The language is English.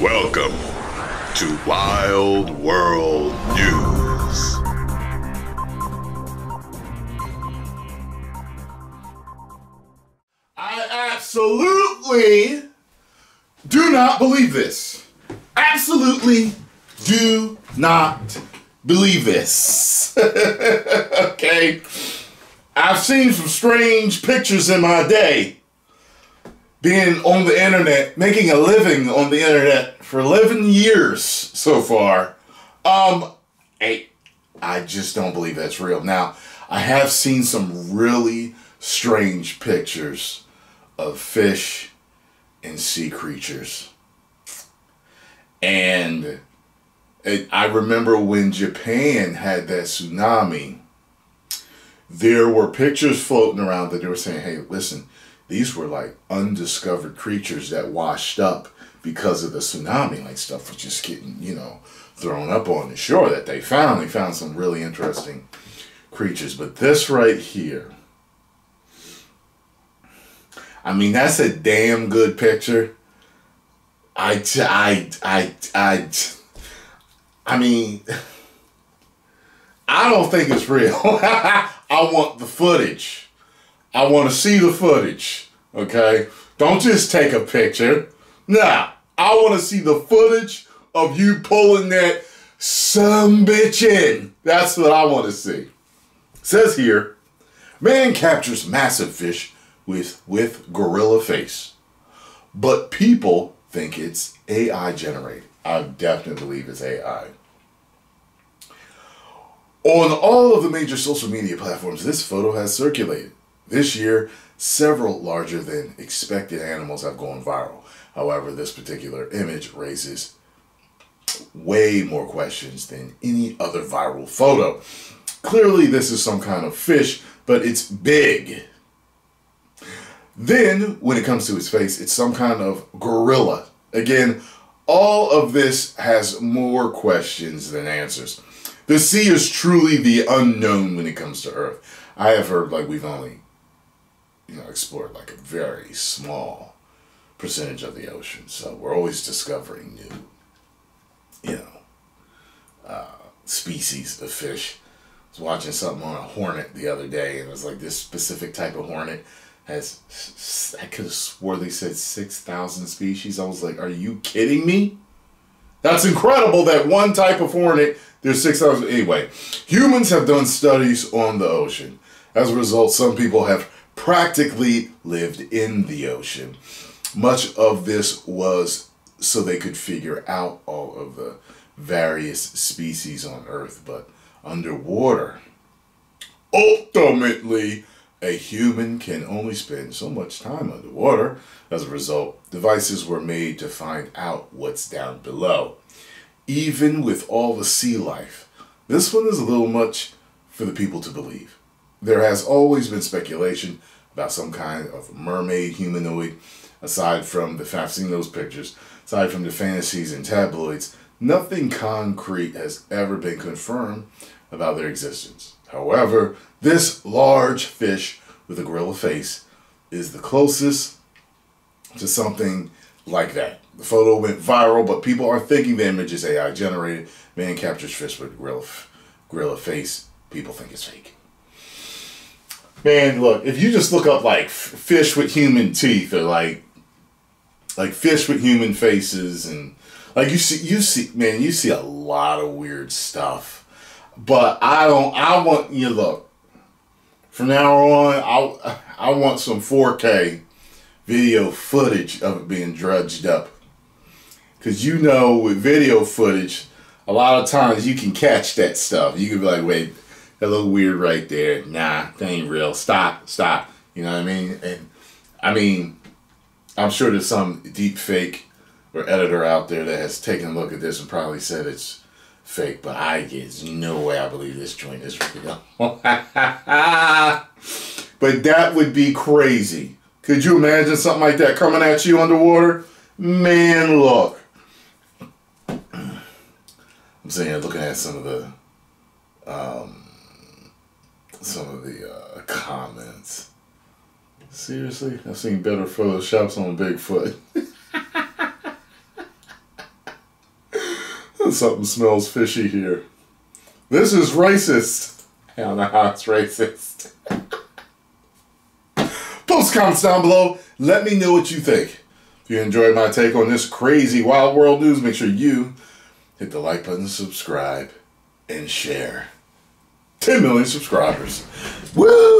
Welcome to Wild World News. I absolutely do not believe this. Absolutely do not believe this. okay? I've seen some strange pictures in my day being on the internet, making a living on the internet for 11 years so far. Um, I, I just don't believe that's real. Now, I have seen some really strange pictures of fish and sea creatures. And it, I remember when Japan had that tsunami, there were pictures floating around that they were saying, hey, listen, these were like undiscovered creatures that washed up because of the tsunami. Like stuff was just getting, you know, thrown up on the shore that they found. They found some really interesting creatures. But this right here, I mean, that's a damn good picture. I, I, I, I, I mean, I don't think it's real. I want the footage. I want to see the footage. Okay? Don't just take a picture. Nah, I want to see the footage of you pulling that some bitch in. That's what I want to see. It says here, man captures massive fish with with gorilla face, but people think it's AI generated. I definitely believe it's AI. On all of the major social media platforms, this photo has circulated. This year, several larger than expected animals have gone viral. However, this particular image raises way more questions than any other viral photo. Clearly, this is some kind of fish, but it's big. Then, when it comes to its face, it's some kind of gorilla. Again, all of this has more questions than answers. The sea is truly the unknown when it comes to Earth. I have heard like we've only you know, explored like a very small percentage of the ocean. So we're always discovering new, you know, uh, species of fish. I was watching something on a hornet the other day, and it was like this specific type of hornet has, I could have swore they said 6,000 species. I was like, are you kidding me? That's incredible that one type of hornet, there's 6,000. Anyway, humans have done studies on the ocean. As a result, some people have practically lived in the ocean. Much of this was so they could figure out all of the various species on Earth, but underwater, ultimately, a human can only spend so much time underwater. As a result, devices were made to find out what's down below. Even with all the sea life, this one is a little much for the people to believe. There has always been speculation about some kind of mermaid humanoid. Aside from the fact, seen those pictures, aside from the fantasies and tabloids, nothing concrete has ever been confirmed about their existence. However, this large fish with a gorilla face is the closest to something like that. The photo went viral, but people are thinking the image is AI generated. Man captures fish with gorilla, gorilla face. People think it's fake. Man, look, if you just look up like fish with human teeth or like like fish with human faces and like you see you see man, you see a lot of weird stuff. But I don't I want you look. From now on, I I want some 4K video footage of it being dredged up. Cause you know with video footage, a lot of times you can catch that stuff. You can be like, wait, that look weird right there. Nah, that ain't real. Stop, stop. You know what I mean? And I mean, I'm sure there's some deep fake or editor out there that has taken a look at this and probably said it's fake, but I get no way I believe this joint is real. but that would be crazy. Could you imagine something like that coming at you underwater? Man, look. I'm saying, looking at some of the the uh, comments. Seriously, I've seen better photoshops on Bigfoot. Something smells fishy here. This is racist. I don't know how it's racist. Post comments down below. Let me know what you think. If you enjoyed my take on this crazy wild world news, make sure you hit the like button, subscribe, and share. 10 million subscribers. Woo!